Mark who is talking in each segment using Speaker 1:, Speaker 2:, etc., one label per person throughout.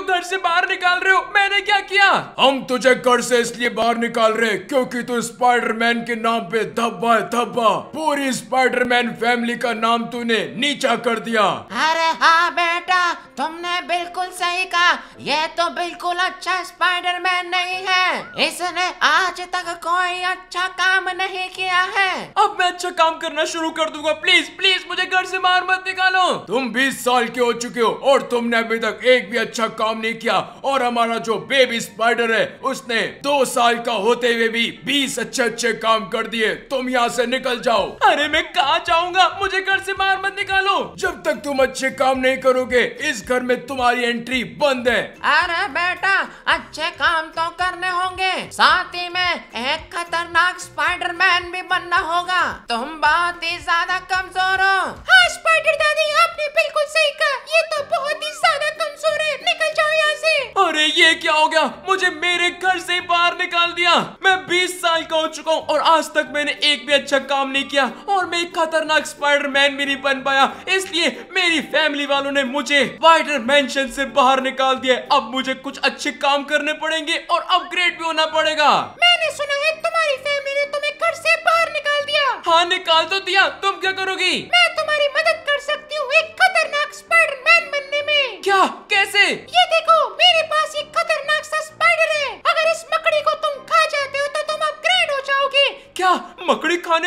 Speaker 1: क्यों घर से बाहर निकाल रहे हो? मैंने क्या किया?
Speaker 2: हम तुझे घर से इसलिए बाहर निकाल रहे क्योंकि तू स्पाइडरमैन के नाम पे धब्बा है धब्बा। पूरी स्पाइडरमैन फैमिली का नाम तूने नीचा कर दिया।
Speaker 3: अरे हाँ बेटा तुमने बिल्कुल सही कहा। ये तो बिल्कुल अच्छा स्पाइडरमैन नहीं है। इसने आज तक कोई अच्छा काम नहीं किया है।
Speaker 1: अब मैं अच्छा काम करना शुरू कर दूँगा। प्लीज़ प्लीज़ मुझे घर से बाहर मत निकालो।
Speaker 2: तुम 20 साल के हो चुके हो और तुमने अभी तक एक भी अच्छा काम नहीं किया। और हमारा जो बेबी स्पाइडर है उसने दो साल का होते हुए भी 20 अच्छे अच्छे काम कर दिए। तुम यहाँ से निकल जाओ।
Speaker 1: अरे मैं कहा जाऊँगा? मुझे घर से बाहर मत निकालो।
Speaker 2: जब तक तुम अच्छे काम नहीं करोगे इस घर में तुम्हारी एंट्री बंद है।
Speaker 3: अरे बेटा अच्छे काम तो करने होंगे। साथ ही में एक खतरनाक स्पाइडर मैन भी बनना होगा। तुम बहुत ही ज़्यादा कमज़ोर हो। हाँ स्पाइडर दादी आपने बिल्कुल सही कहा। ये तो बहुत ही ज़्यादा कमज़ोर है। निकल जाओ यहाँ से।
Speaker 1: अरे ये क्या हो गया? मुझे मेरे घर से बाहर निकाल दिया। मैं 20 साल का हो चुका हूँ और आज तक मैंने एक भी अच्छा काम नहीं किया और मैं एक खतरनाक स्पाइडरमैन भी नहीं बन पाया। इसलिए मेरी फैमिली वालों ने मुझे स्पाइडर मैंशन से बाहर निकाल दिया अब मुझे कुछ अच्छे काम करने पड़ेंगे और अपग्रेड भी होना पड़ेगा।
Speaker 3: मैंने सुना है तुम्हारी फैमिली ने तुम्हें घर से बाहर निकाल दिया।
Speaker 1: हाँ निकाल तो दिया। तुम क्या करोगी?
Speaker 3: मैं तुम्हारी मदद कर सकती हूँ। एक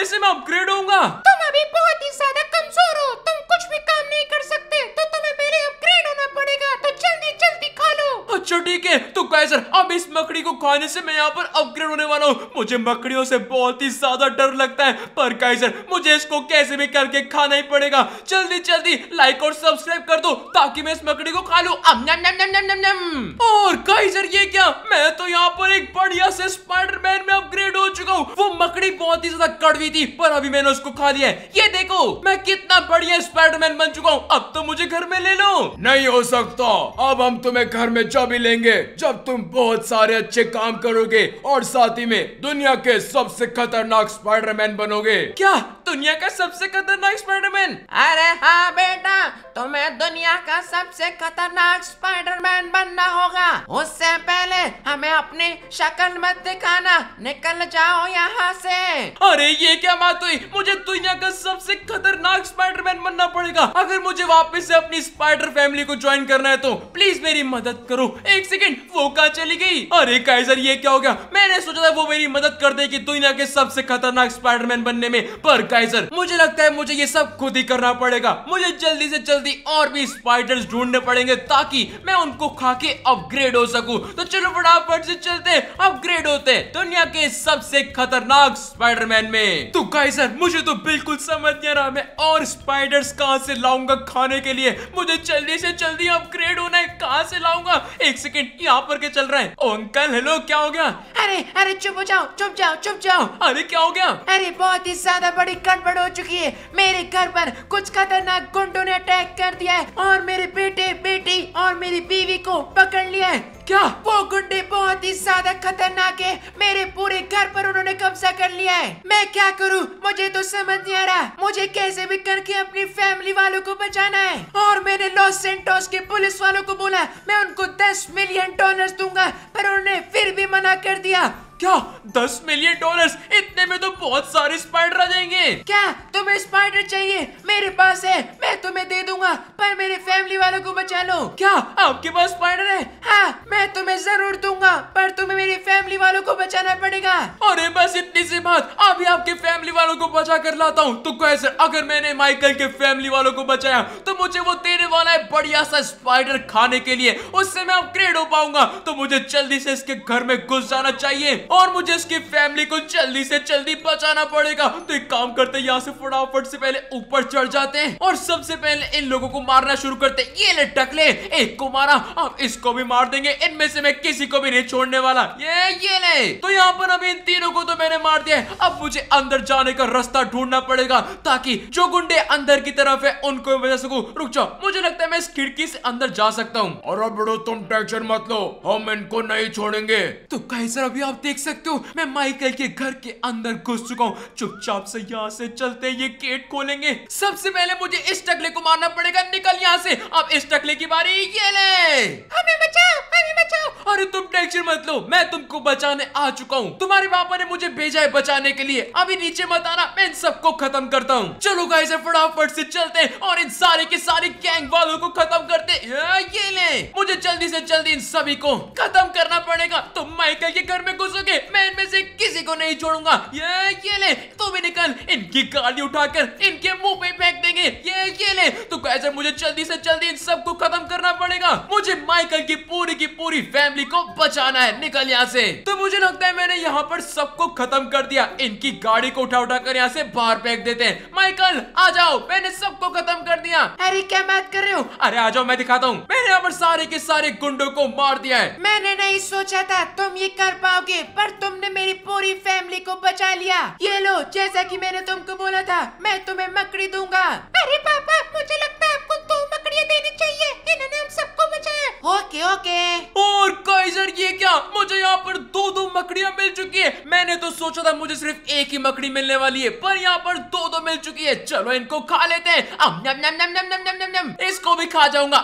Speaker 3: से
Speaker 1: मैं अपग्रेड होऊँगा।
Speaker 3: तुम अभी बहुत ही ज़्यादा कमज़ोर हो। तुम कुछ भी काम नहीं कर सकते। तो तुम्हें पहले अपग्रेड होना पड़ेगा। तो जल्दी जल्दी खा लो।
Speaker 1: अच्छा ठीक है। तो कैसर अब इस मकड़ी को खाने से मैं यहाँ पर अपग्रेड होने वाला हूँ। मुझे मकड़ियों से बहुत ही ज़्यादा डर लगता है। पर कैसर मुझे इसको कैसे भी करके खाना ही पड़ेगा। जल्दी जल्दी लाइक और सब्सक्राइब कर दो, ताकि मैं इस मकड़ी को खा लूँ। और कैसर ये क्या? मैं तो यहाँ पर एक बढ़िया से स्पाइडरमैन में अपग्रेड हो चुका हूँ। वो मकड़ी बहुत ही ज़्यादा कड़वी थी, पर अभी मैंने उसको खा लिया ये देखो, मैं कितना बढ़िया स्पाइडरमैन बन चुका हूँ। अब तो मुझे घर में ले लो।
Speaker 2: नहीं हो सकता। अब हम तुम्हें घर में जब ही लेंगे, जब तुम बहुत सारे अच्छे काम करोगे और साथ ही में दुनिया के सबसे खतरनाक स्पाइडरमैन बनोगे।
Speaker 1: क्या? दुनिया का सबसे खतरनाक स्पाइडरमैन
Speaker 3: अरे हाँ बेटा तुम्हें दुनिया का सबसे खतरनाक स्पाइडरमैन बनना होगा। उससे पहले हमें अपनी शक्ल मत दिखाना। निकल जाओ यहाँ से।
Speaker 1: अरे ये क्या बात हुई? मुझे दुनिया का सबसे खतरनाक स्पाइडरमैन बनना पड़ेगा। अगर मुझे वापस से अपनी स्पाइडर फैमिली को ज्वाइन करना है तो प्लीज़ मेरी मदद करो। एक सेकेंड वो कहा चली गई? अरे काइजर ये क्या हो गया? मैंने सोचा था वो मेरी मदद कर देगी दुनिया के सबसे खतरनाक स्पाइडरमैन बनने में। पर काइजर मुझे लगता है मुझे ये सब खुद ही करना पड़ेगा। मुझे जल्दी से जल्दी और भी स्पाइडर्स ढूँढने पड़ेंगे ताकि मैं उनको खा के अपग्रेड हो सकूँ। तो चलो फटाफट से चलते अपग्रेड होते दुनिया के सबसे खतरनाक स्पाइडरमैन में। तो काइजर मुझे तो बिल्कुल समझ नहीं रहा मैं और स्पाइडर्स कहाँ से लाऊँगा खाने के लिए? मुझे जल्दी से जल्दी अपग्रेड होना है कहाँ से लाऊँगा? एक सेकेंड यहाँ पर के चल रहा है? ओ, अंकल हेलो क्या हो गया?
Speaker 3: अरे अरे चुप हो जाओ चुप जाओ चुप जाओ।
Speaker 1: अरे क्या हो गया?
Speaker 3: अरे बहुत ही ज़्यादा बड़ी गड़बड़ हो चुकी है। मेरे घर पर कुछ खतरनाक गुंडों ने अटैक कर दिया है और मेरे बेटे बेटी और मेरी बीवी को पकड़ लिया है।
Speaker 1: क्या?
Speaker 3: वो गुंडे बहुत ही ज़्यादा खतरनाक है। मेरे पूरे घर पर उन्होंने कब्जा कर लिया है। मैं क्या करूँ? मुझे तो समझ नहीं आ रहा। मुझे कैसे भी करके अपनी फैमिली वालों को बचाना है। और मैंने लॉस सेंटोस के पुलिस वालों को बोला, मैं उनको दस मिलियन डॉलर दूँगा। पर उन्होंने फिर भी मना कर दिया।
Speaker 1: क्या? दस मिलियन डॉलर्स इतने में तो बहुत सारे स्पाइडर आ जाएँगे।
Speaker 3: क्या? तुम्हें स्पाइडर चाहिए? मेरे पास है। मैं तुम्हें दे दूँगा पर मेरे फैमिली वालों को बचा लो।
Speaker 1: क्या? आपके पास स्पाइडर है?
Speaker 3: हाँ मैं तुम्हें ज़रूर दूँगा पर तुम्हें मेरी फैमिली वालों को बचाना पड़ेगा।
Speaker 1: अरे बस इतनी सी बात। अभी आपके फैमिली वालों को बचा कर लाता हूँ। तो कैसे? अगर मैंने माइकल के फैमिली वालों को बचाया तो मुझे वो देने वाला है बढ़िया सा स्पाइडर खाने के लिए। उससे मैं अपग्रेड हो पाऊँगा। तो मुझे जल्दी से इसके घर में घुस जाना चाहिए। और मुझे इसकी फैमिली को जल्दी से जल्दी बचाना पड़ेगा। तो एक काम करते हैं यहाँ से फटाफट से पहले ऊपर चढ़ जाते हैं और सबसे पहले इन लोगों को मारना शुरू करते हैं। ये ले टकले एक को मारा अब इसको भी मार देंगे। इनमें से मैं किसी को भी नहीं छोड़ने वाला। ये ये ले। तो यहाँ पर अभी इन तीनों को तो मैंने मार दिया अब मुझे अंदर जाने का रास्ता ढूंढना पड़ेगा ताकि जो गुंडे अंदर की तरफ़ है उनको बचा सकूँ। रुक जाओ। मुझे लगता है मैं इस खिड़की से अंदर जा सकता हूँ।
Speaker 2: और अब बड़ो तुम टेंशन मत लो। हम इनको नहीं छोड़ेंगे।
Speaker 1: तो कैसर अभी आप देख सकते हो? मैं माइकल के घर के अंदर घुस चुका हूँ। चुपचाप से यहाँ से चलते हैं, ये गेट खोलेंगे। सबसे पहले मुझे इस टकले को मारना पड़ेगा। निकल यहाँ से। अब इस टकले की बारी ये ले।
Speaker 3: हमें बचा
Speaker 1: अरे तुम टेंशन मत लो मैं तुमको बचाने आ चुका हूँ। तुम्हारे पापा ने मुझे भेजा है बचाने के लिए। अभी नीचे मत आना मैं इन सबको खत्म करता हूँ। चलो गाइस फटाफट से चलते हैं और इन सारे के सारे गैंग वालों को खत्म करते ये ले। मुझे जल्दी से जल्दी इन सभी को खत्म करना पड़ेगा। तुम माइकल के घर में घुसोगे मैं इनमें से किसी को नहीं छोड़ूँगा। ये ये ले तू भी निकल। इनकी गाड़ी उठाकर इनके मुँह पे फेंक देंगे। ये ये ले तो कैसे मुझे जल्दी से जल्दी इन सबको खत्म करना पड़ेगा? मुझे माइकल की पूरी की पूरी फैमिली को बचाना है। निकल यहाँ से। तो मुझे लगता है मैंने यहाँ पर सबको खत्म कर दिया। इनकी गाड़ी को उठा उठा कर यहाँ से बाहर फेंक देते हैं। माइकल आ जाओ। मैंने सबको खत्म कर दिया।
Speaker 3: अरे क्या बात कर रहे हो?
Speaker 1: अरे आ जाओ मैं दिखाता हूँ। मैंने यहाँ पर सारे के सारे गुंडों को मार दिया है।
Speaker 3: मैंने नहीं सोचा था तुम ये कर पाओगे। पर तुमने मेरी पूरी फैमिली को बचा लिया। ये लो, जैसा कि मैंने तुमको बोला था, मैं तुम्हें मकड़ी दूँगा। अरे पापा, मुझे लगता ओके ओके।
Speaker 1: और काइजर, ये क्या? मुझे यहाँ पर दो दो मकड़ियाँ मिल चुकी है। मैंने तो सोचा था मुझे सिर्फ़ एक ही मकड़ी मिलने वाली है, पर यहाँ पर दो दो मिल चुकी है। चलो इनको खा लेते हैं। इसको भी खा जाऊँगा।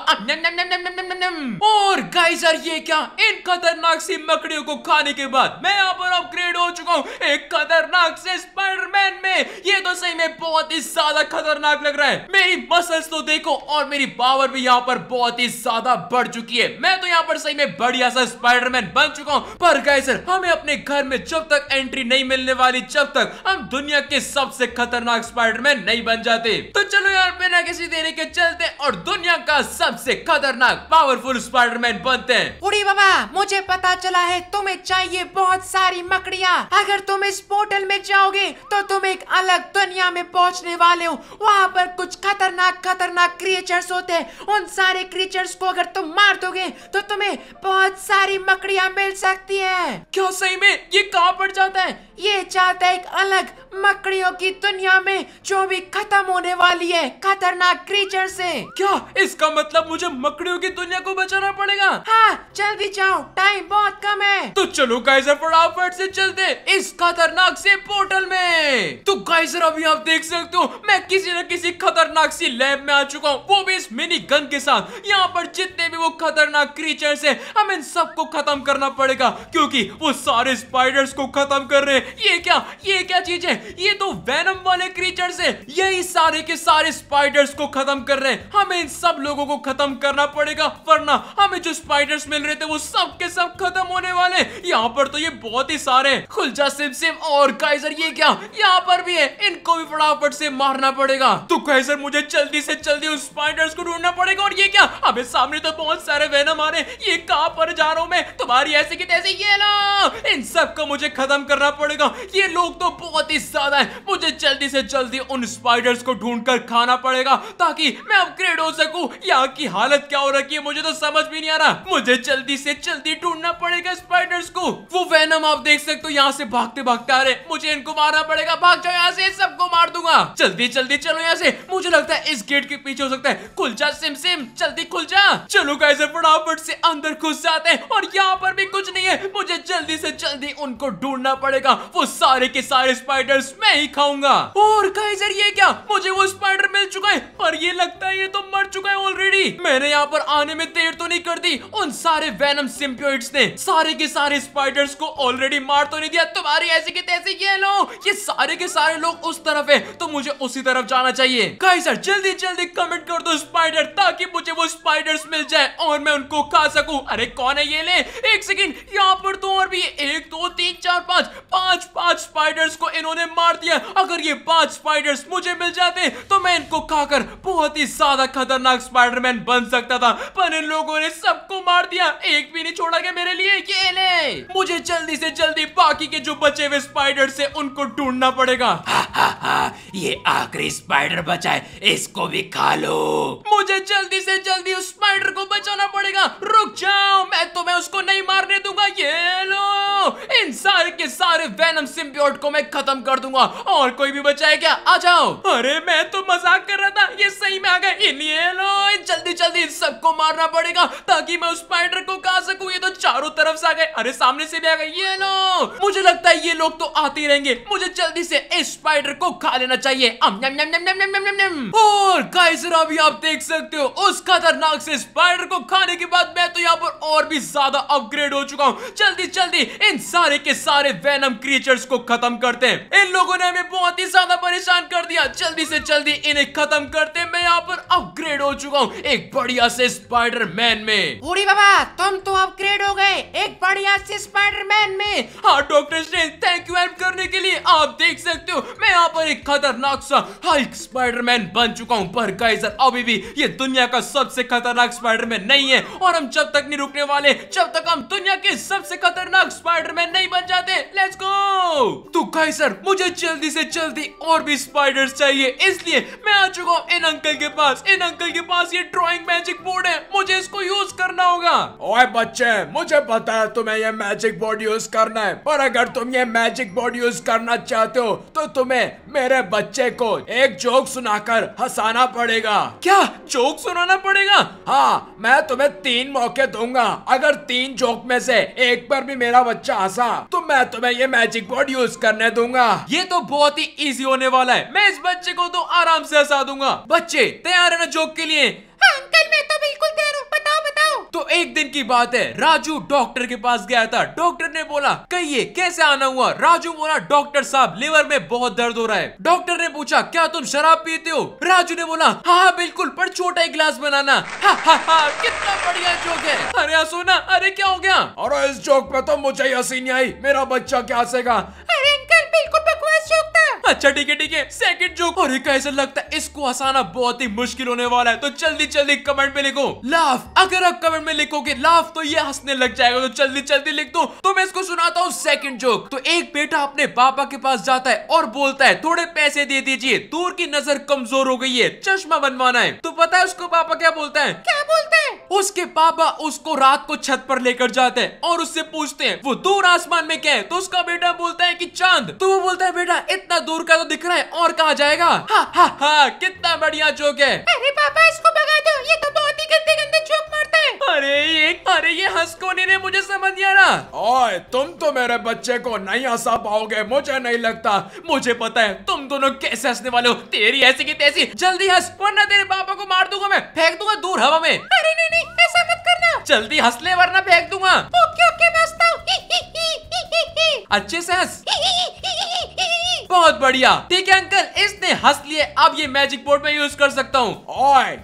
Speaker 1: और गाइजर ये क्या? इन खतरनाक सी मकड़ियों को खाने के बाद मैं यहाँ पर अपग्रेड हो चुका हूँ। एक खतरनाक से स्पाइडरमैन में। ये तो सही में बहुत ही ज़्यादा खतरनाक लग रहा है। मेरी मसल्स तो देखो, और मेरी पावर भी यहाँ पर बहुत ही ज़्यादा बढ़ चुकी है। मैं तो यहाँ पर सही में बढ़िया सा स्पाइडरमैन बन चुका हूँ। पर गाइजर हमें अपने घर में जब तक एंट्री नहीं मिलने वाली, जब तक हम दुनिया के सबसे खतरनाक स्पाइडरमैन नहीं बन जाते। तो चलो यार, बिना किसी देरी के चलते और दुनिया का सबसे खतरनाक पावरफुल स्पाइडरमैन बनते हैं।
Speaker 3: उड़ी बाबा, मुझे पता चला है, तुम्हें चाहिए बहुत सारी मकड़िया। अगर तुम इस पोर्टल में जाओगे तो तुम एक अलग दुनिया में पहुँचने वाले हो। वहाँ पर कुछ खतरनाक खतरनाक क्रिएचर्स होते हैं। उन सारे क्रिएचर्स को अगर तुम मार दोगे तो तुम्हें बहुत सारी मकड़ियाँ मिल सकती है।
Speaker 1: क्या सही में? ये कहाँ पड़ जाता है?
Speaker 3: ये चाहता है एक अलग मकड़ियों की दुनिया में जो भी खत्म होने वाली है खतरनाक क्रीचर से।
Speaker 1: क्या? इसका मतलब मुझे मकड़ियों की दुनिया को बचाना पड़ेगा?
Speaker 3: हाँ जल्दी जाओ टाइम बहुत कम है।
Speaker 1: तो चलो गाइजर फटाफट से चलते इस खतरनाक से पोर्टल में। तो गाइजर अभी आप देख सकते हो मैं किसी न किसी खतरनाक सी लैब में आ चुका हूँ। वो भी इस मिनी गन के साथ। यहाँ पर जितने भी वो खतरनाक क्रीचर्स है हम इन सबको खत्म करना पड़ेगा, क्योंकि वो सारे स्पाइडर्स को खत्म कर रहे हैं। ये क्या? ये क्या चीज़ है? ये तो वैनम वाले क्रीचर्स है यही सारे के सारे स्पाइडर्स को खत्म कर रहे हैं। हमें इन सब लोगों को खत्म करना पड़ेगा, वरना हमें जो स्पाइडर्स मिल रहे थे, वो सब के सब खत्म होने वाले यहाँ पर तो ये बहुत ही सारे। खुलजा सिम सिम और काइजर, ये क्या? यहाँ पर भी है। इनको भी फटाफट से मारना पड़ेगा। तो काइजर, मुझे जल्दी से जल्दी उस स्पाइडर्स को ढूंढना पड़ेगा। और ये क्या? अबे सामने तो बहुत सारे आ रहे हैं। ये कहाँ पर जा रहा हूँ मैं? तुम्हारी ऐसे की तैसे, ये लो! इन सबको मुझे खत्म करना पड़ेगा। ये लोग तो बहुत ही ज़्यादा है। मुझे जल्दी से जल्दी उन स्पाइडर्स को ढूंढ कर खाना पड़ेगा, ताकि मैं अपग्रेड हो सकूँ। यहाँ की हालत क्या हो रखी है, मुझे तो समझ भी नहीं आ रहा। मुझे जल्दी से जल्दी ढूंढना पड़ेगा स्पाइडर्स को। वो वैनम आप देख सकते हो, यहाँ से भागते भागते आ रहे मुझे इनको मारना पड़ेगा। भाग जाओ यहाँ से, सबको मार दूँगा। जल्दी जल्दी चलो यहाँ से। मुझे लगता है इस गेट के पीछे हो सकता है। खुल जा, सिम सिम, जल्दी खुल जा। चलो कैसे फटाफट से अंदर घुस जाते हैं और यहाँ पर भी कुछ नहीं है। मुझे जल्दी से जल्दी उनको ढूंढना पड़ेगा। वो सारे के सारे स्पाइडर्स मैं ही खाऊँगा। और काइजर ये क्या? मुझे वो स्पाइडर मिल चुका है। पर ये लगता है ये तो मर चुका है ऑलरेडी मैंने यहाँ पर आने में देर तो नहीं कर दी। उन सारे वैनम सिम्पियोइड्स ने सारे के सारे स्पाइडर्स को ऑलरेडी मार तो नहीं दिया। तुम्हारी ऐसे के तैसे ये लो। ये सारे के सारे लोग उस तरफ़ है तो मुझे उसी तरफ़ जाना चाहिए। काइजर जल्दी जल्दी कमेंट कर दो स्पाइडर ताकि मुझे वो स्पाइडर्स मिल जाए और मैं उनको खा सकूँ। अरे कौन है ये ले? एक सेकंड यहाँ पर तो और भी एक दो तीन चार पाँच पाँच पाँच स्पाइडर्स को इन्होंने मार दिया। अगर ये पाँच स्पाइडर्स मुझे मिल जाते तो मैं इनको खाकर बहुत ही ज़्यादा खतरनाक स्पाइडरमैन बन सकता था। पर इन लोगों ने सबको मार दिया। एक भी नहीं छोड़ा गया मेरे लिए ये ले। मुझे जल्दी से जल्दी बाकी के जो बचे हुए स्पाइडर से उनको ढूंढना पड़ेगा।
Speaker 3: ये आखिरी स्पाइडर बचा है इसको भी खा लो।
Speaker 1: मुझे जल्दी से जल्दी उस स्पाइडर को बचाना पड़ेगा। entrega Rock Chow venom symbiote को मैं खत्म कर दूँगा। और कोई भी बचा है क्या? आ जाओ। अरे, मैं तो मज़ाक कर रहा था। ये सही में आ गए। जल्दी जल्दी सबको मारना पड़ेगा, ताकि मैं उस स्पाइडर को खा सकूँ। ये तो चारों तरफ़ से आ गए। अरे, सामने से भी आ गए। ये लो मुझे लगता है ये लोग तो आते रहेंगे। मुझे जल्दी से इस स्पाइडर को खा लेना चाहिए। और गाइस अभी आप देख सकते हो, उस खतरनाक से स्पाइडर को खाने के बाद मैं तो यहाँ पर और भी ज़्यादा अपग्रेड हो चुका हूँ। जल्दी जल्दी इन सारे के सारे वेनम क्रिएचर क्रिएचर्स को खत्म करते हैं। इन लोगों ने हमें बहुत ही ज़्यादा परेशान कर दिया। जल्दी से जल्दी इन्हें खत्म करते मैं यहाँ पर अपग्रेड हो चुका हूँ एक बढ़िया से स्पाइडर मैन में।
Speaker 3: बूढ़ी बाबा तुम तो अपग्रेड हो गए एक बढ़िया से स्पाइडरमैन में।
Speaker 1: हाँ doctor Strange thank you help करने के लिए आप देख सकते हो मैं यहाँ पर एक खतरनाक सा हल्क स्पाइडरमैन बन चुका हूँ। पर गाइजर अभी भी ये दुनिया का सबसे खतरनाक स्पाइडरमैन नहीं है। और हम जब तक नहीं रुकने वाले जब तक हम दुनिया के सबसे खतरनाक स्पाइडरमैन नहीं बन जाते लेट्स गो तो गाइजर मुझे जल्दी से जल्दी और भी स्पाइडर्स चाहिए। इसलिए मैं आ चुका हूँ इन अंकल के पास। इन अंकल के पास ये ड्राइंग मैजिक बोर्ड है। मुझे इसको यूज़ करना होगा।
Speaker 2: ओए बच्चे मुझे पता है तुम्हें ये मैजिक बोर्ड यूज़ करना है। पर अगर तुम ये मैजिक बोर्ड यूज़ करना चाहते हो तो तुम्हें मेरे बच्चे को एक जोक सुनाकर हंसाना पड़ेगा।
Speaker 1: क्या? जोक सुनाना पड़ेगा?
Speaker 2: हाँ मैं तुम्हें तीन मौके दूँगा। अगर तीन जोक में से एक पर भी मेरा बच्चा हंसा तो मैं तुम्हें ये मैजिक बोर्ड यूज़ करने दूँगा।
Speaker 1: ये तो बहुत ही इजी होने वाला है। मैं इस बच्चे को तो आराम से हंसा दूँगा। बच्चे तैयार है ना जोक के लिए?
Speaker 3: हाँ, अंकल मैं तो बिल्कुल तैयार हूँ बताओ बताओ
Speaker 1: तो एक दिन की बात है राजू डॉक्टर के पास गया था। डॉक्टर ने बोला कहिए कैसे आना हुआ? राजू बोला डॉक्टर साहब लिवर में बहुत दर्द हो रहा है। डॉक्टर ने पूछा क्या तुम शराब पीते हो? राजू ने बोला हाँ हाँ बिल्कुल पर छोटा ही गिलास बनाना। हा हा हा कितना बढ़िया जोक है। अरे सोना अरे क्या हो गया?
Speaker 2: और इस जोक पे तो मुझे हँसी नहीं आई। मेरा बच्चा क्या हंसेगा
Speaker 3: अरे अंकल बिल्कुल बकवास जोक था।
Speaker 1: अच्छा ठीक है ठीक है। सेकंड जोक और एक ऐसा लगता है? इसको हंसाना बहुत ही मुश्किल होने वाला है। तो जल्दी जल्दी कमेंट में लिखो। लाफ अगर आप कमेंट में लिखोगे लाफ तो ये हंसने लग जाएगा। तो जल्दी जल्दी लिख दो। तो मैं इसको सुनाता हूँ सेकंड जोक तो एक बेटा अपने पापा के पास जाता है और बोलता है थोड़े पैसे दे दीजिए। दूर की नज़र कमज़ोर हो गई है। चश्मा बनवाना है। तो पता है उसको पापा क्या बोलता है?
Speaker 3: क्या बोलते हैं?
Speaker 1: उसके पापा उसको रात को छत पर लेकर जाते हैं और उससे पूछते हैं वो दूर आसमान में क्या है? तो उसका बेटा बोलता है कि चाँद। तो वो बोलता है बेटा इतना दूर का तो दिख रहा है और कहा जाएगा? हा हा हा कितना बढ़िया जोक है।
Speaker 3: अरे पापा इसको भगा दो ये तो बहुत ही गंदे गंदे जोक मारता है।
Speaker 1: अरे ये अरे ये हंस को नहीं मुझे समझ नहीं आ रहा
Speaker 2: ओए तुम तो मेरे बच्चे को नहीं हंसा पाओगे मुझे नहीं लगता।
Speaker 1: मुझे पता है तुम दोनों कैसे हंसने वाले हो तेरी ऐसी की तैसी। जल्दी हंस वरना तेरे पापा को मार दूँगा मैं फेंक दूँगा दूर हवा में।
Speaker 3: अरे नहीं नहीं ऐसा मत करना।
Speaker 1: जल्दी हंस ले वरना फेंक दूँगा।
Speaker 3: ओके ओके मैं हंसता हूँ।
Speaker 1: अच्छे से हंस। बहुत बढ़िया। ठीक है अंकल? इसने हंस लिए, अब ये मैजिक बोर्ड में यूज़ कर सकता हूँ।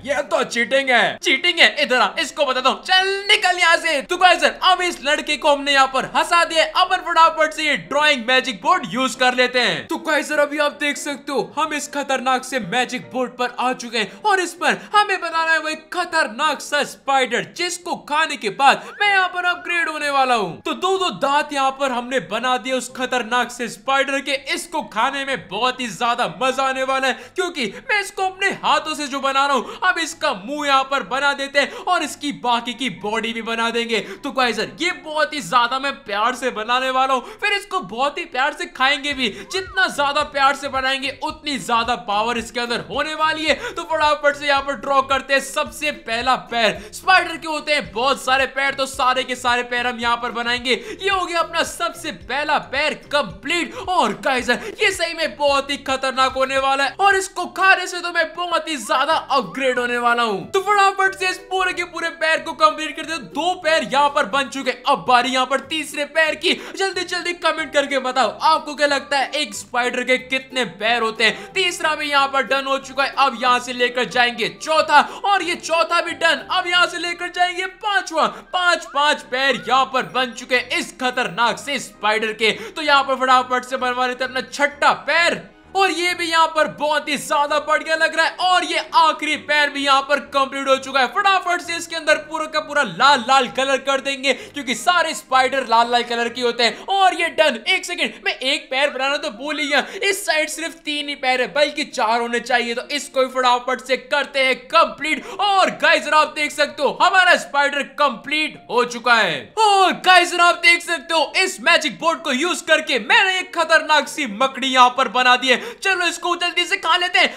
Speaker 2: ये तो चीटिंग है।
Speaker 1: चीटिंग है? इधर आ, इसको बताता हूँ। चल निकल यहाँ से। तो गाइस अब इस लड़के को हमने यहाँ पर हंसा दिया अपन फटाफट से ये ड्राइंग मैजिक बोर्ड यूज़ कर लेते हैं। तो गाइस अभी आप देख सकते हो, हम इस खतरनाक से मैजिक बोर्ड पर आ चुके हैं। और इस पर हमें बनाना है वो एक खतरनाक सा स्पाइडर जिसको खाने के बाद मैं यहाँ पर अपग्रेड होने वाला हूँ। तो दो दो दांत यहाँ पर हमने बना दिए उस खतरनाक से स्पाइडर के। इसको खाने में बहुत ही ज़्यादा मज़ा आने वाला है, क्योंकि मैं इसको अपने हाथों से जो बना रहा हूँ, अब इसका मुँह यहाँ पर बना देते हैं और इसकी बाकी की बॉडी भी बना देंगे। तो गाइजर ये बहुत ही ज़्यादा मैं प्यार से बनाने वाला हूँ। फिर इसको बहुत ही प्यार से खाएँगे भी। जितना ज़्यादा प्यार से बनाएँगे, उतनी ज़्यादा पावर इसके अंदर होने वाली है। तो फटाफट से यहाँ पर ड्रॉ करते हैं सबसे पहला पैर। स्पाइडर के होते हैं बहुत सारे पैर तो सारे के सारे पैर हम यहाँ पर बनाएँगे। ये हो गया अपना सबसे पहला पैर कंप्लीट और ये सही में बहुत ही खतरनाक होने वाला है और इसको खाने से तो मैं बहुत ही ज़्यादा अपग्रेड होने वाला हूँ। तो फटाफट से इस पूरे के पूरे पैर को कंप्लीट करते दो। पैर यहाँ पर बन चुके अब बारी यहाँ पर तीसरे पैर की। जल्दी जल्दी कमेंट करके बताओ, आपको क्या लगता है एक स्पाइडर के कितने पैर होते हैं? तीसरा भी यहाँ पर डन हो चुका है। अब यहाँ से लेकर जाएँगे चौथा और ये चौथा भी डन अब यहाँ से लेकर जाएँगे पांचवा। पाँच पाँच पैर यहाँ पर बन चुके इस खतरनाक से स्पाइडर के। तो यहाँ पर फटाफट से बनवा लेते अपना छठा पैर। और ये भी यहाँ पर बहुत ही ज़्यादा बढ़िया लग रहा है और ये आखिरी पैर भी यहाँ पर कंप्लीट हो चुका है। फटाफट से इसके अंदर पूरा का पूरा लाल लाल कलर कर देंगे, क्योंकि सारे स्पाइडर लाल लाल कलर के होते हैं। और ये डन एक सेकेंड मैं एक पैर बनाना तो भूल ही इस साइड सिर्फ़ तीन ही पैर है, बल्कि चार होने चाहिए। तो इसको भी फटाफट से करते हैं कंप्लीट और गाइजर आप देख सकते हो, हमारा स्पाइडर कंप्लीट हो चुका है। और गाइजर आप देख सकते हो, इस मैजिक बोर्ड को यूज़ करके मैंने एक खतरनाक सी मकड़ी यहाँ पर बना दी है। चलो इसको जल्दी से खा लेते हैं।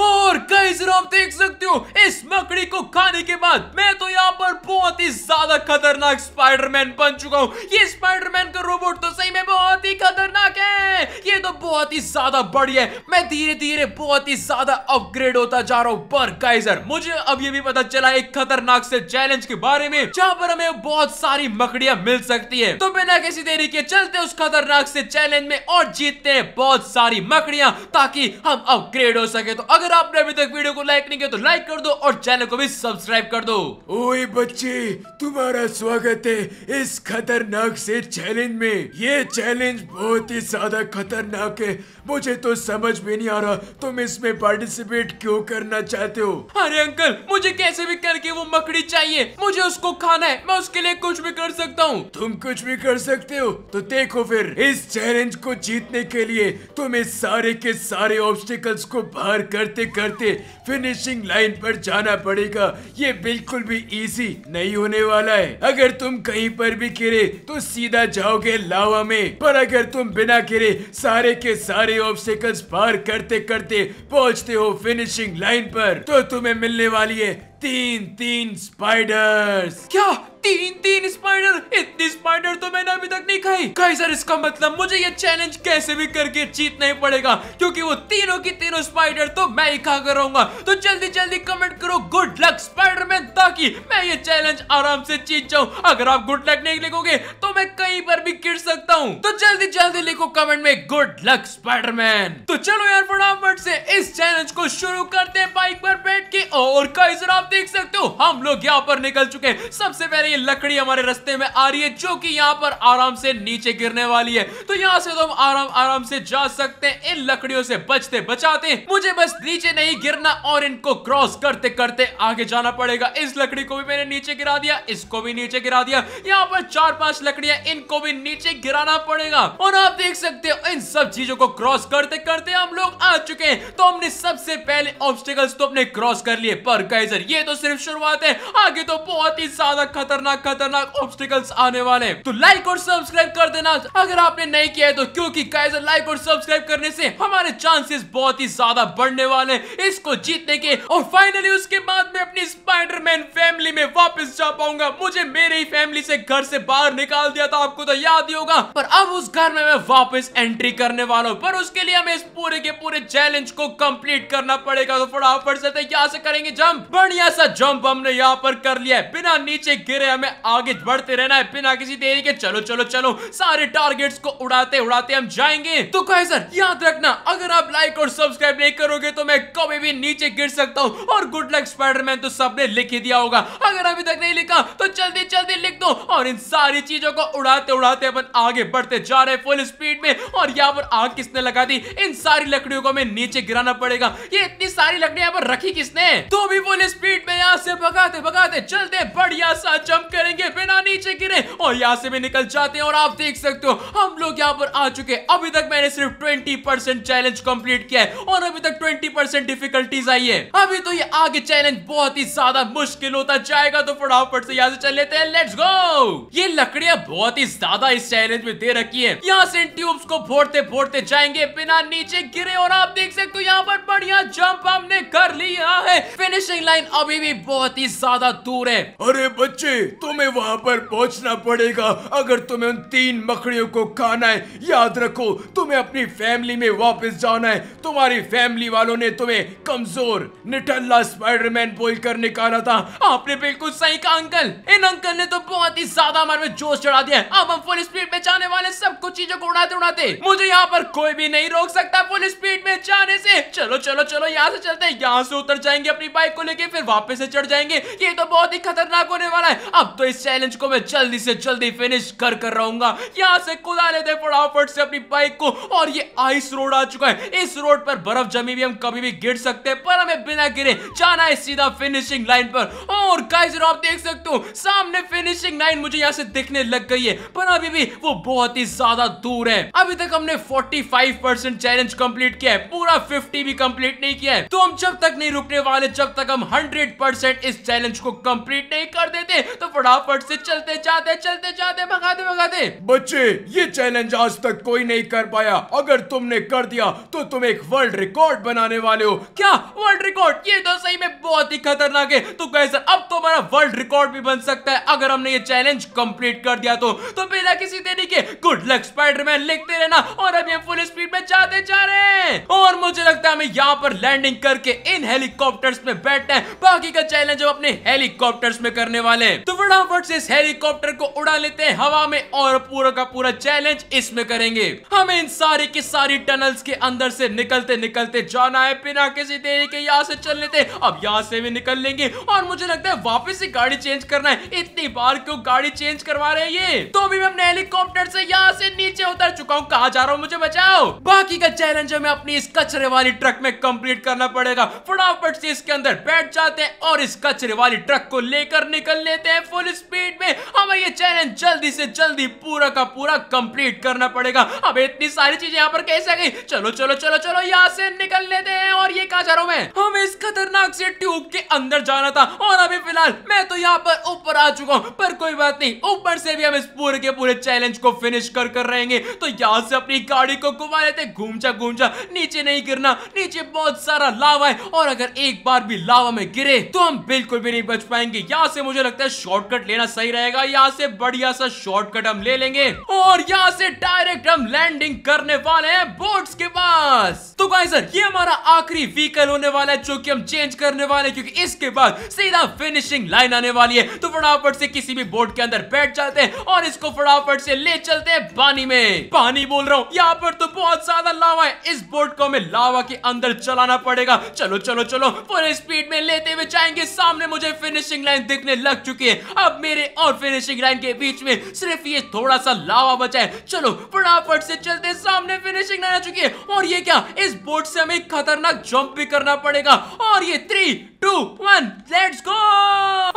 Speaker 1: और कई आप देख सकते हो? इस मकड़ी को खाने के बाद मैं तो यहाँ पर बहुत ही ज़्यादा खतरनाक स्पाइडरमैन बन चुका हूँ। ये स्पाइडरमैन का रोबोट तो सही में बहुत ही खतरनाक है। ये तो बहुत ही ज़्यादा बढ़िया है। मैं धीरे धीरे बहुत ही ज़्यादा अपग्रेड होता जा रहा हूँ। पर गाइजर मुझे अब ये भी पता चला एक खतरनाक से चैलेंज के बारे में, जहाँ पर हमें बहुत सारी मकड़िया मिल सकती है। तो बिना किसी देरी के चलते उस खतरनाक से चैलेंज में और जीतते हैं बहुत सारी मकड़ियाँ ताकि हम अपग्रेड हो सके। तो अगर आपने अभी तक वीडियो को लाइक नहीं किया तो लाइक कर दो और चैनल को भी सब्सक्राइब कर दो।
Speaker 2: ओए बच्चे तुम्हारा स्वागत है इस खतरनाक से चैलेंज में। ये चैलेंज बहुत ही ज़्यादा खतरनाक है। मुझे तो समझ में नहीं आ रहा तुम इसमें पार्टिसिपेट क्यों करना चाहते हो?
Speaker 1: अरे अंकल मुझे कैसे भी करके वो मकड़ी चाहिए। मुझे उसको खाना है मैं उसके लिए कुछ भी कर सकता हूँ।
Speaker 2: तुम कुछ भी कर सकते हो तो देखो फिर इस चैलेंज को जीतने के लिए तुम्हें सारे के सारे ऑब्स्टिकल्स को पार करते करते फिनिशिंग लाइन पर जाना पड़ेगा। ये बिल्कुल भी इजी नहीं होने वाला है। अगर तुम कहीं पर भी गिरे तो सीधा जाओगे लावा में। पर अगर तुम बिना गिरे सारे के सारे ऑब्स्टिकल्स पार करते करते पहुँचते हो फिनिशिंग लाइन पर तो तुम्हें मिलने वाली है तीन तीन स्पाइडर्स
Speaker 1: क्या? तीन तीन स्पाइडर इतनी स्पाइडर तो मैंने अभी तक नहीं खाई। कई सर इसका मतलब मुझे ये चैलेंज कैसे भी करके जीतना ही पड़ेगा, क्योंकि वो तीनों की तीनों स्पाइडर तो मैं ही खा कर तो जल्दी जल्दी कमेंट करो गुड लक स्पाइडरमैन ताकि मैं ये चैलेंज आराम से जीत जाऊँ। अगर आप गुड लक नहीं लिखोगे तो मैं कहीं पर भी गिर सकता हूँ। तो जल्दी जल्दी लिखो कमेंट में गुड लक स्पाइडरमैन तो चलो यार, फटाफट से इस चैलेंज को शुरू करते हैं। बाइक पर बैठ के, और कई आप देख सकते हो, हम लोग यहाँ पर निकल चुके हैं। सबसे पहले लकड़ी हमारे रास्ते में आ रही है, जो कि यहाँ पर आराम से नीचे गिरने वाली है। तो यहाँ से तो हम आराम आराम से जा सकते हैं। इन लकड़ियों से बचते बचाते मुझे बस नीचे नहीं गिरना और इनको क्रॉस करते करते आगे जाना पड़ेगा। इस लकड़ी को भी मैंने नीचे गिरा दिया, इसको भी नीचे गिरा दिया। यहाँ पर चार पाँच लकड़ियाँ, इनको भी नीचे गिराना पड़ेगा। और आप देख सकते हो, इन सब चीज़ों को क्रॉस करते करते हम लोग आ चुके हैं। तो हमने सबसे पहले ऑब्स्टिकल्स तो अपने क्रॉस कर लिए। पर गाइजर ये तो सिर्फ़ शुरुआत है। आगे तो बहुत ही ज़्यादा खतरनाक खतरनाक खतरनाक ऑब्स्टिकल्स आने वाले तो लाइक और सब्सक्राइब कर देना। अगर आपने नहीं किया है तो क्योंकि गाइजर लाइक और सब्सक्राइब करने से हमारे चांसेस बहुत ही ज़्यादा बढ़ने वाले इसको जीतने के और फाइनली उसके बाद मैं अपनी स्पाइडरमैन फैमिली में वापस जा पाऊँगा। मुझे मेरे ही फैमिली से घर से बाहर निकाल दिया था, आपको तो याद ही होगा। पर अब उस घर में मैं वापस एंट्री करने वाला हूँ। पर उसके लिए हमें इस पूरे के पूरे चैलेंज को कंप्लीट करना पड़ेगा। तो फटाफट से यहाँ से करेंगे जंप बढ़िया सा जंप हमने यहाँ पर कर लिया बिना नीचे गिरे हमें आगे बढ़ते रहना है। बिना किसी देरी के चलो चलो चलो। सारे टारगेट्स को उड़ाते उड़ाते हम जाएँगे। तो कहे सर, याद रखना, अगर आप लाइक और सब्सक्राइब नहीं करोगे तो मैं कभी भी नीचे गिर सकता हूँ। और गुड लक स्पाइडरमैन तो सबने लिख ही दिया होगा। अगर अभी तक नहीं लिखा तो जल्दी जल्दी लिख दो। और इन सारी चीज़ों को उड़ाते उड़ाते अपन आगे बढ़ते जा रहे फुल स्पीड में। और यहाँ पर आग किसने लगा दी? इन सारी लकड़ियों को हमें नीचे गिराना पड़ेगा। ये इतनी सारी लकड़ियाँ पर रखी किसने? तो भी फुल स्पीड में यहाँ से भगाते भगाते, चलते बढ़िया सा जंप करेंगे, बिना नीचे गिरे। और यहाँ से भी निकल जाते हैं और आप देख सकते हो, हम लोग यहाँ पर आ चुके अभी तक मैंने सिर्फ़ ट्वेंटी परसेंट चैलेंज कंप्लीट किया है और अभी तक ट्वेंटी परसेंट डिफिकल्टीज आई है। अभी तो ये आगे चैलेंज बहुत ही ज़्यादा मुश्किल होता जाएगा तो फटाफट से यहाँ से चल लेते हैं। लेट्स गो ये लकड़ियाँ बहुत ही ज़्यादा इस चैलेंज में दे रखी है। यहाँ से इन ट्यूब्स को फोड़ते फोड़ते जाएँगे, बिना नीचे गिरे। और आप देख सकते हो, यहाँ पर बढ़िया जंप हमने कर लिया है। फिनिशिंग लाइन अभी भी बहुत ही ज़्यादा दूर है।
Speaker 2: अरे बच्चे तुम्हें वहाँ पर पहुँचना पड़ेगा। अगर तुम्हें उन तीन मकड़ियों को खाना है, याद रखो, तुम्हें अपनी फैमिली में वापस जाना है। तुम्हारी फैमिली वालों ने तुम्हें कमज़ोर, निठल्ला स्पाइडरमैन बोल कर निकाला था।
Speaker 1: आपने बिल्कुल सही कहा, अंकल। इन अंकल ने तो बहुत ही ज़्यादा हमारे में जोश चढ़ा दिया अब हम फुल स्पीड में जाने वाले सब कुछ चीज़ों को उड़ाते उड़ाते। मुझे यहाँ पर कोई भी नहीं रोक सकता फुल स्पीड में जाने से। चलो चलो चलो, यहाँ से चलते हैं। यहाँ से उतर जाएँगे अपनी बाइक को लेके, फिर वापस से चढ़ जाएँगे। ये तो बहुत ही खतरनाक होने वाला है। अब तो इस चैलेंज को मैं जल्दी से जल्दी फिनिश कर कर रहूँगा। यहाँ से कुदा लेते फटाफट से अपनी बाइक को। और ये आइस रोड आ चुका है। इस रोड पर बर्फ़ जमी भी हम कभी भी गिर सकते हैं, पर हमें बिना गिरे जाना है सीधा फिनिशिंग लाइन पर। और गाइस आप देख सकते हो, सामने फिनिशिंग लाइन मुझे यहाँ से दिखने लग गई है, पर अभी भी वो बहुत ही ज़्यादा दूर है। अभी तक हमने 45 परसेंट चैलेंज कंप्लीट किया है, पूरा 50 भी कंप्लीट नहीं किया है। तो हम जब तक नहीं रुकने वाले, जब तक हम 100 परसेंट इस चैलेंज को कंप्लीट नहीं कर देते तो फटाफट से चलते जाते चलते जाते भगाते भगाते।
Speaker 2: बच्चे ये चैलेंज आज तक कोई नहीं कर पाया। अगर तुमने कर दिया तो तुम एक वर्ल्ड रिकॉर्ड बनाने वाले हो।
Speaker 1: क्या? वर्ल्ड रिकॉर्ड ये तो सही में बहुत ही खतरनाक है। तो कैसे? अब तो हमारा वर्ल्ड रिकॉर्ड भी बन सकता है। अगर हमने ये चैलेंज कंप्लीट कर दिया तो। तो बिना किसी देरी के गुड लक स्पाइडरमैन लिखते रहना। और अभी हम फुल स्पीड में जाते जा रहे हैं। और मुझे लगता है हमें यहाँ पर लैंडिंग करके इन हेलीकॉप्टर्स में बैठना है। बाकी का चैलेंज हम अपने हेलीकॉप्टर्स में करने वाले तो फटाफट से इस हेलीकॉप्टर को उड़ा लेते हैं हवा में और पूरा का पूरा चैलेंज इसमें करेंगे। हमें इन सारी की सारी टनल्स के अंदर से निकलते निकलते जाना है, बिना किसी देरी के यहाँ से चल लेते अब यहाँ से भी निकल लेंगे और मुझे लगता है वापस से गाड़ी चेंज करना है। इतनी बार क्यों गाड़ी चेंज करवा रहे हैं ये? तो अभी मैं अपने हेलीकॉप्टर से यहाँ से नीचे उतर चुका हूँ। कहा जा रहा हूँ मुझे बचाओ। बाकी का चैलेंज हमें अपनी इस कचरे वाली ट्रक में कंप्लीट करना पड़ेगा। फटाफट से इसके अंदर बैठ जाते हैं और इस कचरे वाली ट्रक को लेकर निकल लेते हैं। फुल स्पीड में। हमें ये चैलेंज जल्दी से जल्दी पूरा का पूरा कंप्लीट करना पड़ेगा। अब इतनी सारी चीज़ें यहाँ पर कैसे गई? चलो चलो चलो चलो, यहाँ से निकल लेते हैं और ये कहा जा रहा हूँ मैं? हमें इस खतरनाक से ट्यूब के अंदर जाना था। और अभी फ़िलहाल मैं तो यहाँ पर ऊपर आ चुका हूँ। पर कोई बात नहीं, ऊपर से भी हम इस पूरे के पूरे चैलेंज को फिनिश कर कर रहेंगे। तो यहाँ से अपनी गाड़ी को घुमा लेते घूम जा घूम जा नीचे नहीं गिरना, नीचे बहुत सारा लावा है। और अगर एक बार भी लावा में गिरे तो हम बिल्कुल भी नहीं बच पाएँगे। यहाँ से मुझे लगता है शॉर्टकट लेना सही रहेगा। यहाँ से बढ़िया सा शॉर्टकट हम ले लेंगे और यहाँ से डायरेक्ट हम लैंडिंग करने वाले हैं बोट्स के पास। तो गाइस सर ये हमारा आखिरी व्हीकल होने वाला है जो की हम चेंज करने वाले क्योंकि इसके बाद सीधा फिनिशिंग लाइन आने वाली है। तो फटाफट से किसी भी बोट के अंदर बैठ जाते हैं और इसको फटाफट से ले चलते हैं पानी में। पानी बोल रहा हूँ, यहाँ पर तो बहुत ज़्यादा लावा है। इस बोट को हमें लावा के अंदर चलाना पड़ेगा। चलो चलो चलो पूरे स्पीड में लेते हुए जाएँगे। सामने मुझे फिनिशिंग लाइन दिखने लग चुकी है। अब मेरे और फिनिशिंग लाइन के बीच में सिर्फ़ ये थोड़ा सा लावा बचा है। चलो, फटाफट से चलते सामने फिनिशिंग लाइन आ चुकी है। और ये क्या? इस बोट से हमें खतरनाक जंप भी करना पड़ेगा। और ये three two one let's go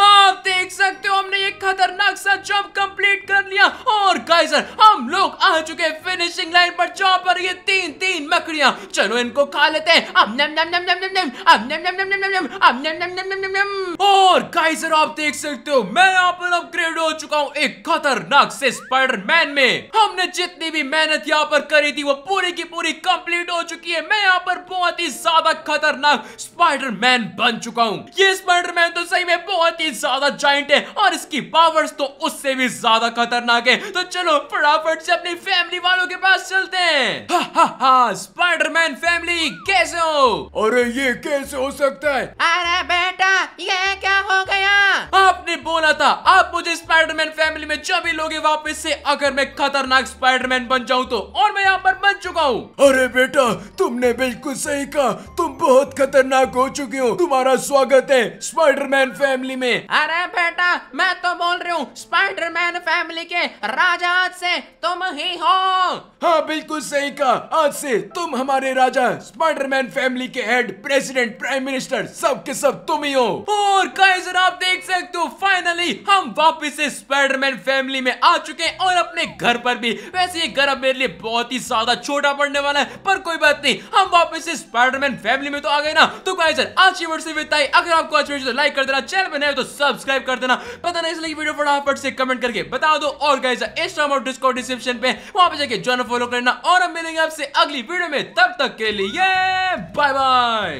Speaker 1: आप देख सकते हो हमने ये खतरनाक सा जंप कंप्लीट कर लिया और गाइजर हम लोग आ चुके हैं फिनिशिंग लाइन पर जहाँ पर ये तीन तीन मकड़ियाँ चलो इनको खा लेते हैं और गाइजर आप देख सकते हो मैं यहाँ पर अपग्रेड हो चुका हूँ एक खतरनाक से स्पाइडरमैन में हमने जितनी भी मेहनत यहाँ पर करी थी वो पूरी की पूरी कंप्लीट हो चुकी है मैं यहाँ पर बहुत ही ज़्यादा खतरनाक स्पाइडरमैन बन चुका हूँ। ये स्पाइडरमैन तो सही में बहुत ही ज़्यादा जाइंट है और इसकी पावर्स तो उससे भी ज़्यादा खतरनाक है। तो चलो फटाफट से अपनी फैमिली वालों के पास चलते हैं। हा हा हा स्पाइडरमैन फैमिली कैसे हो?
Speaker 2: अरे ये कैसे हो सकता है?
Speaker 3: अरे बेटा ये क्या हो गया?
Speaker 1: आपने बोला था आप मुझे स्पाइडरमैन फैमिली में जब ही लोगे वापस से अगर मैं खतरनाक स्पाइडरमैन बन जाऊँ तो और मैं यहाँ पर बन चुका हूँ।
Speaker 2: अरे बेटा तुमने बिल्कुल सही कहा। तुम बहुत खतरनाक हो चुके हो। तुम्हारा स्वागत है स्पाइडरमैन फैमिली में।
Speaker 3: अरे बेटा मैं तो बोल रही हूँ स्पाइडरमैन फैमिली के राजा आज से तुम ही हो।
Speaker 2: हाँ बिल्कुल सही कहा। आज से तुम हमारे राजा स्पाइडरमैन फैमिली के हेड प्रेसिडेंट प्राइम मिनिस्टर सब के सब तुम ही हो।
Speaker 1: और गाइस आप देख सकते हो फाइनली हम वापस से स्पाइडरमैन फैमिली में आ चुके हैं और अपने घर पर भी। वैसे ये घर अब मेरे लिए बहुत ही ज़्यादा छोटा पड़ने वाला है पर कोई बात नहीं हम वापस से स्पाइडरमैन फैमिली में तो आ गए ना। तो गाइस आज की वीडियो से बताई अगर आपको वीडियो तो लाइक कर देना, चैनल पर नए तो सब्सक्राइब कर देना। पता नहीं, इसलिए वीडियो फटाफट से कमेंट करके बता दो। और गाइस इंस्टाग्राम और डिस्कॉर्ड डिस्क्रिप्शन पे वहाँ पे जाके ज्वाइन फॉलो करना। और हम मिलेंगे आपसे अगली वीडियो में। तब तक के लिए बाय बाय